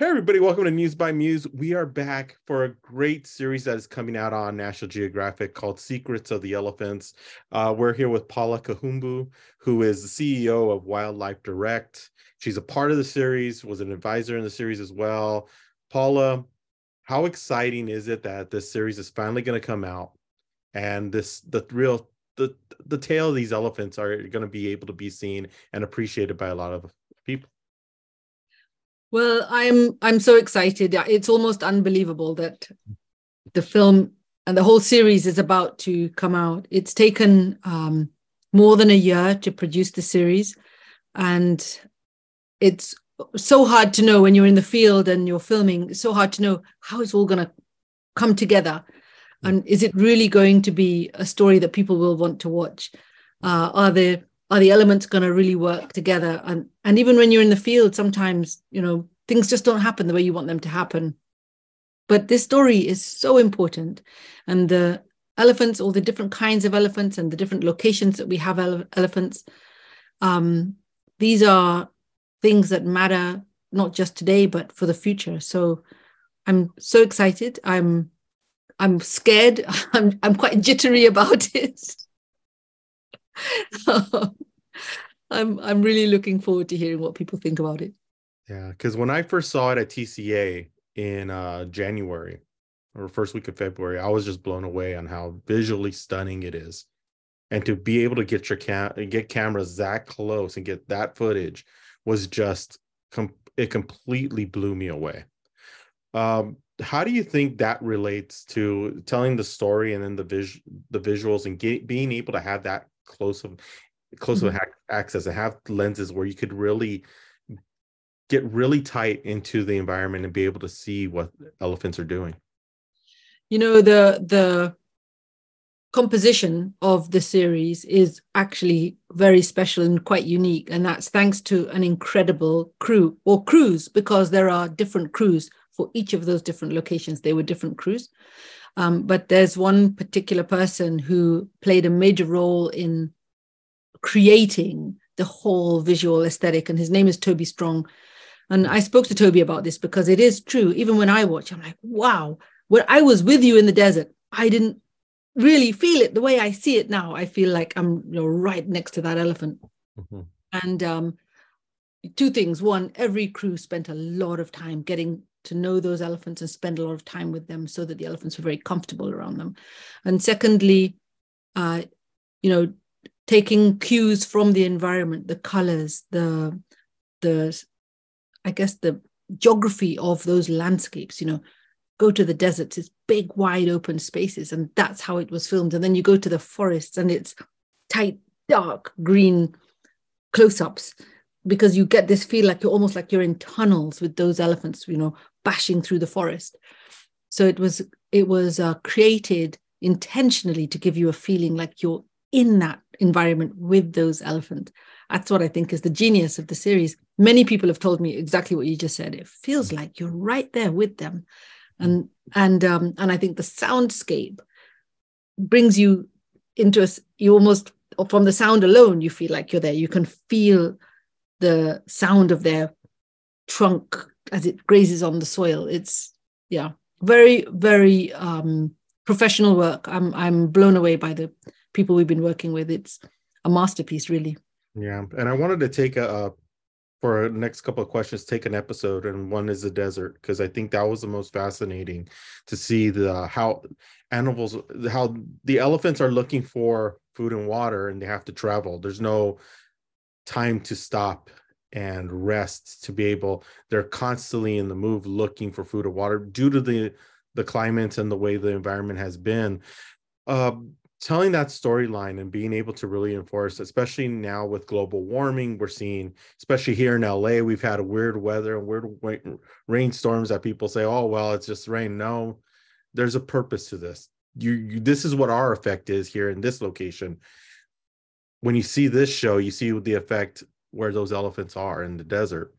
Hey, everybody, welcome to News by Muse. We are back for a great series that is coming out on National Geographic called Secrets of the Elephants. Uh, we're here with Paula Kahumbu, who is the CEO of Wildlife Direct. She's a part of the series, was an advisor in the series as well. Paula, how exciting is it that this series is finally going to come out and this the real the the tale of these elephants are going to be able to be seen and appreciated by a lot of people? Well, I'm I'm so excited. It's almost unbelievable that the film and the whole series is about to come out. It's taken um, more than a year to produce the series, and it's so hard to know when you're in the field and you're filming. It's so hard to know how it's all going to come together, and is it really going to be a story that people will want to watch? Uh, are there are the elements going to really work together? And and even when you're in the field sometimes you know things just don't happen the way you want them to happen. But this story is so important and the elephants all the different kinds of elephants and the different locations that we have ele- elephants um, these are things that matter not just today but for the future. So i'm so excited. I'm i'm scared. I'm i'm quite jittery about it I'm I'm really looking forward to hearing what people think about it. Yeah, because when I first saw it at TCA in uh, January or first week of February, I was just blown away on how visually stunning it is, and to be able to get your cam get cameras that close and get that footage was just com- it completely blew me away. Um, how do you think that relates to telling the story and then the vis- the visuals and get, being able to have that close of close mm-hmm. to access and have lenses where you could really get really tight into the environment and be able to see what elephants are doing. You know the the composition of the series is actually very special and quite unique and that's thanks to an incredible crew or crews because there are different crews for each of those different locations. They were different crews. Um, but there's one particular person who played a major role in creating the whole visual aesthetic. And his name is Toby Strong. And I spoke to Toby about this because it is true. Even when I watch, I'm like, wow, when I was with you in the desert, I didn't really feel it the way I see it now. I feel like I'm you know, right next to that elephant. Mm-hmm. And um, two things. One, every crew spent a lot of time getting to know those elephants and spend a lot of time with them so that the elephants were very comfortable around them. And secondly, uh, you know, taking cues from the environment, the colors, the the I guess the geography of those landscapes, you know, go to the deserts, it's big, wide open spaces, and that's how it was filmed. And then you go to the forests and it's tight, dark green close-ups because you get this feel like you're almost like you're in tunnels with those elephants, you know, bashing through the forest. So it was it was uh, created intentionally to give you a feeling like you're in that environment with those elephants. That's what I think is the genius of the series. Many people have told me exactly what you just said. It feels like you're right there with them, and and um, and I think the soundscape brings you into a. You almost from the sound alone, you feel like you're there. You can feel the sound of their trunk as it grazes on the soil. It's yeah, very very um, professional work. I'm I'm blown away by the people we've been working with. It's a masterpiece, really. Yeah, and I wanted to take a, for our next couple of questions, take an episode, and one is the desert because I think that was the most fascinating to see the how animals, how the elephants are looking for food and water, and they have to travel. There's no time to stop and rest to be able. They're constantly in the move, looking for food and water due to the the climate and the way the environment has been. Uh, telling that storyline and being able to really enforce especially now with global warming we're seeing especially here in la we've had weird weather and weird rainstorms that people say oh well it's just rain. No there's a purpose to this. You, you this is what our effect is here in this location. When you see this show you see the effect where those elephants are in the desert.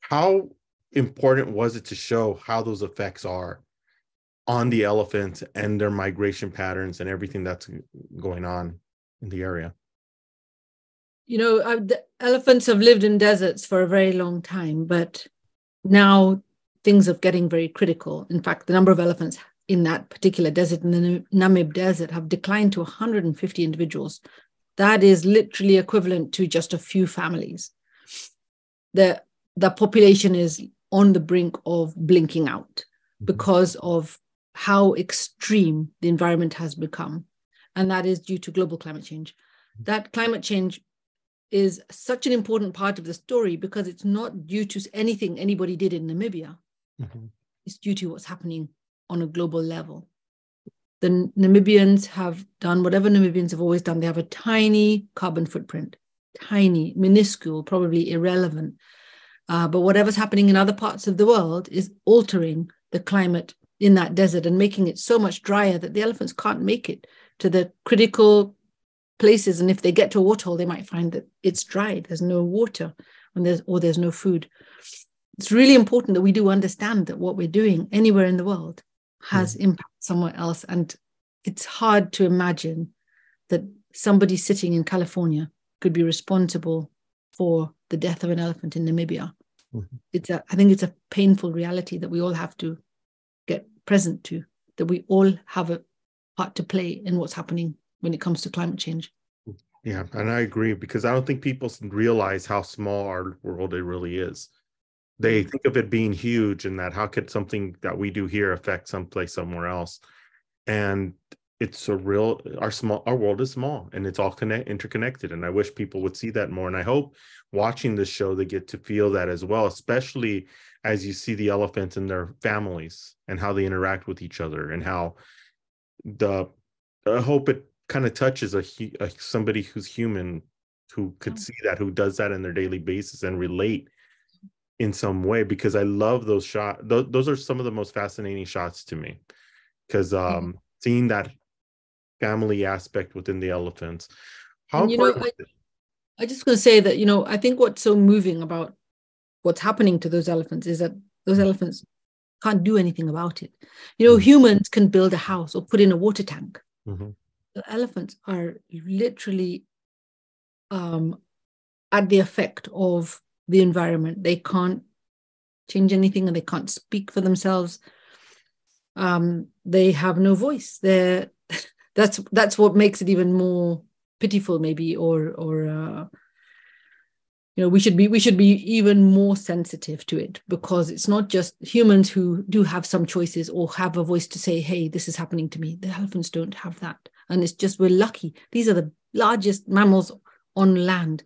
How important was it to show how those effects are on the elephants and their migration patterns and everything that's going on in the area? You know, uh, the elephants have lived in deserts for a very long time, but now things are getting very critical. In fact, the number of elephants in that particular desert, in the Namib Desert, have declined to 150 individuals. That is literally equivalent to just a few families. The, the population is on the brink of blinking out mm-hmm. because of how extreme the environment has become. And that is due to global climate change. That climate change is such an important part of the story because it's not due to anything anybody did in Namibia. Mm-hmm. It's due to what's happening on a global level. The Namibians have done whatever Namibians have always done. They have a tiny carbon footprint, tiny, minuscule, probably irrelevant. Uh, but whatever's happening in other parts of the world is altering the climate in that desert and making it so much drier that the elephants can't make it to the critical places. And if they get to a waterhole, they might find that it's dry. There's no water, and there's or there's no food. It's really important that we do understand that what we're doing anywhere in the world has mm. impact somewhere else. And it's hard to imagine that somebody sitting in California could be responsible for the death of an elephant in Namibia. Mm-hmm. It's a, I think it's a painful reality that we all have to get present to, that we all have a part to play in what's happening when it comes to climate change. Yeah, and I agree because I don't think people realize how small our world it really is. They think of it being huge and that how could something that we do here affect someplace somewhere else? And it's a real our small our world is small and it's all connect interconnected. And I wish people would see that more. And I hope watching this show they get to feel that as well, especially as you see the elephants and their families and how they interact with each other and how the I hope it kind of touches a, a, somebody who's human who could see that who does that in their daily basis and relate in some way because I love those shots. Th- those are some of the most fascinating shots to me because um, mm-hmm. seeing that family aspect within the elephants. How you know, I, I just going to say that you know I think what's so moving about what's happening to those elephants is that those mm-hmm. elephants can't do anything about it. You know, mm-hmm. humans can build a house or put in a water tank. Mm-hmm. The elephants are literally um, at the effect of the environment. They can't change anything and they can't speak for themselves. Um, they have no voice. They're, that's that's what makes it even more pitiful, maybe, or or uh, you know we should be we should be even more sensitive to it because it's not just humans who do have some choices or have a voice to say hey this is happening to me. The elephants don't have that. And it's just we're lucky. These are the largest mammals on land.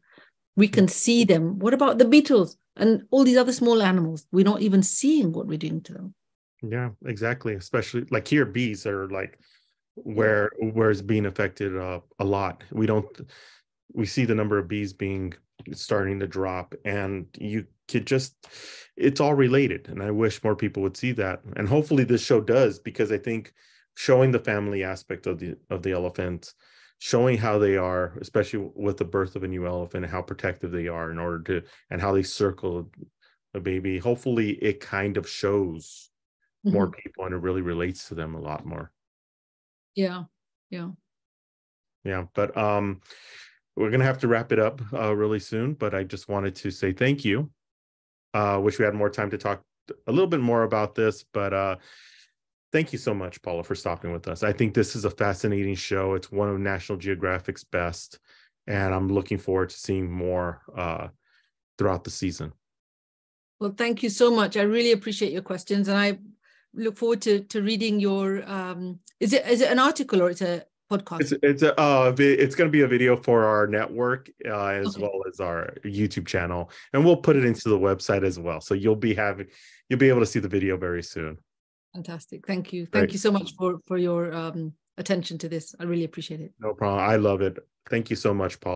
We can see them. What about the beetles and all these other small animals? We're not even seeing what we're doing to them. Yeah exactly. Especially like here bees are like where where it's being affected uh, a lot. We don't we see the number of bees being starting to drop and you could just it's all related and i wish more people would see that. And hopefully this show does because i think showing the family aspect of the of the elephants showing how they are especially with the birth of a new elephant how protective they are in order to and how they circle a baby hopefully it kind of shows mm-hmm. more people and it really relates to them a lot more yeah yeah yeah but um we're going to have to wrap it up uh, really soon, but I just wanted to say thank you. Uh, wish we had more time to talk a little bit more about this, but uh, thank you so much, Paula, for stopping with us. I think this is a fascinating show. It's one of National Geographic's best, and I'm looking forward to seeing more uh, throughout the season. Well, thank you so much. I really appreciate your questions, and I look forward to to reading your. Um, is it is it an article or it's a podcast? It's it's a uh, it's going to be a video for our network uh, as okay. well as our YouTube channel, and we'll put it into the website as well. So you'll be having you'll be able to see the video very soon. Fantastic! Thank you, thank you so much for for your um, attention to this. I really appreciate it. No problem. I love it. Thank you so much, Paul.